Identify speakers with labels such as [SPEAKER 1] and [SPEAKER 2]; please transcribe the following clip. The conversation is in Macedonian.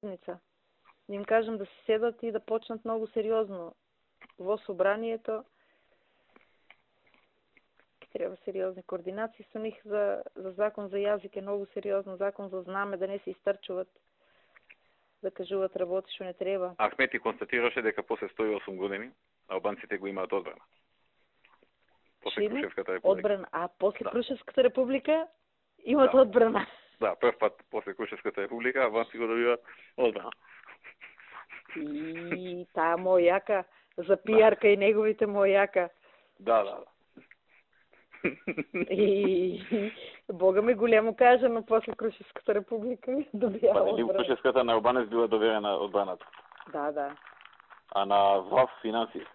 [SPEAKER 1] седница. Да им кажам да се седат и да почнат многу сериозно во собранието. Треба сериозни координации со них за, за закон за јазик е многу сериозно, закон за знаме да не се истрчуват да кажуваат работи што не треба.
[SPEAKER 2] Ахмети констатираше дека после 108 години албанците го имаат одбрана. После? Крушевската република.
[SPEAKER 1] Одбрана, а после
[SPEAKER 2] Да.
[SPEAKER 1] Крушевската република имат
[SPEAKER 2] Да.
[SPEAKER 1] одбрана.
[SPEAKER 2] Да, прв пат после Крушевската република албанци го добиваат одбрана.
[SPEAKER 1] И таа мојака за пијарка и неговите мојака.
[SPEAKER 2] Да, да, да.
[SPEAKER 1] И Бога ми големо кажано после Крушевската република добија
[SPEAKER 2] Па
[SPEAKER 1] одбрана.
[SPEAKER 2] Крушевската на Албанец била доверена одбраната,
[SPEAKER 1] Да, да.
[SPEAKER 2] а на ВАФ финансија.